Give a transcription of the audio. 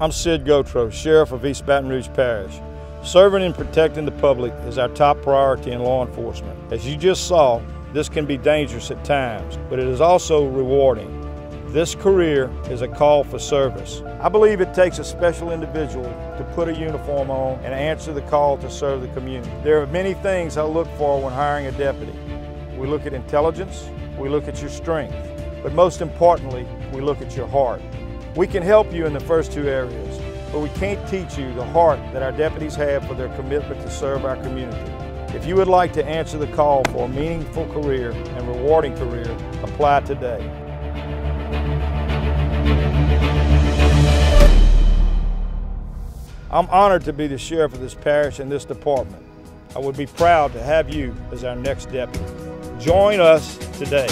I'm Sid Gautreaux, Sheriff of East Baton Rouge Parish. Serving and protecting the public is our top priority in law enforcement. As you just saw, this can be dangerous at times, but it is also rewarding. This career is a call for service. I believe it takes a special individual to put a uniform on and answer the call to serve the community. There are many things I look for when hiring a deputy. We look at intelligence, we look at your strength, but most importantly, we look at your heart. We can help you in the first two areas, but we can't teach you the heart that our deputies have for their commitment to serve our community. If you would like to answer the call for a meaningful career and rewarding career, apply today. I'm honored to be the sheriff of this parish and this department. I would be proud to have you as our next deputy. Join us today.